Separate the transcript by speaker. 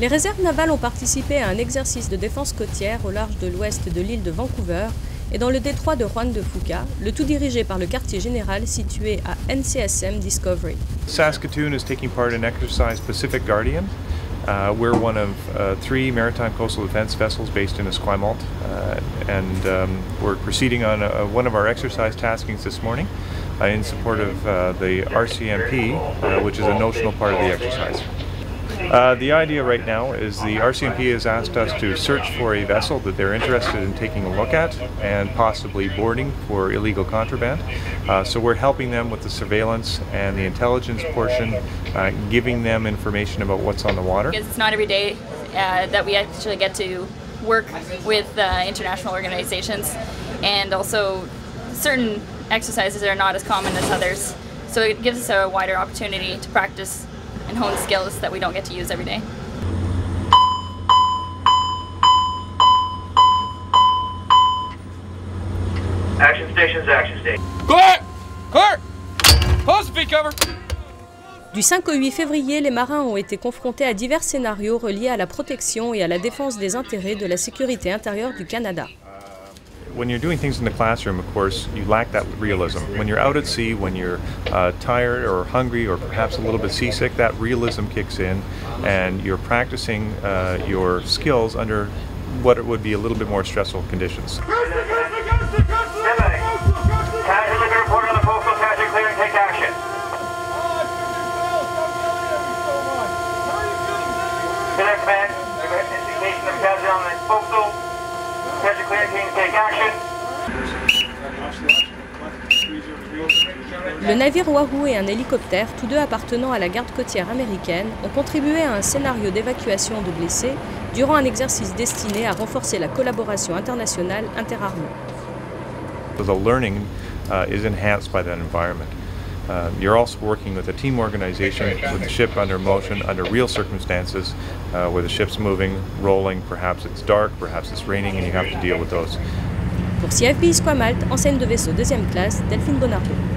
Speaker 1: Les réserves navales ont participé à un exercice de défense côtière au large de l'ouest de l'île de Vancouver et dans le détroit de Juan de Fuca, le tout dirigé par le quartier général situé à NCSM Discovery.
Speaker 2: Saskatoon is taking part in exercise Pacific Guardian. Uh, we're one of uh, three maritime coastal defense vessels based in Esquimalt, uh, and um, we're proceeding on one of our exercise taskings this morning uh, in support of uh, the RCMP, uh, which is a notional part of the exercise. Uh, the idea right now is the RCMP has asked us to search for a vessel that they're interested in taking a look at and possibly boarding for illegal contraband. Uh, so we're helping them with the surveillance and the intelligence portion, giving them information about what's on the water.
Speaker 3: It's not every day that we actually get to work with uh, international organizations and also certain exercises are not as common as others. So it gives us a wider opportunity to practice and hone skills that we don't get to use every day.
Speaker 4: Action stations, action station.
Speaker 5: Clear! Clear! Pause feet cover!
Speaker 1: Du 5 au 8 février, les marins ont été confrontés à divers scénarios reliés à la protection et à la défense des intérêts de la sécurité intérieure du Canada.
Speaker 2: When you're doing things in the classroom, of course, you lack that realism. When you're out at sea, when you're uh, tired or hungry or perhaps a little bit seasick, that realism kicks in and you're practicing uh, your skills under what it would be a little bit more stressful conditions.
Speaker 4: indication of casualty on the forecastle.
Speaker 1: Le navire Wahoo et un hélicoptère, tous deux appartenant à la garde côtière américaine, ont contribué à un scénario d'évacuation de blessés durant un exercice destiné à renforcer la collaboration internationale interarmée.
Speaker 2: The learning uh, is enhanced by that. Uh, you're also working with a team organization with the ship under motion under real circumstances uh, where the ship's moving, rolling, perhaps it's dark, perhaps it's raining, and you have to deal with those.
Speaker 1: Pour CFB Squamalt, enseigne de vaisseau deuxième classe, Delphine Bonardo.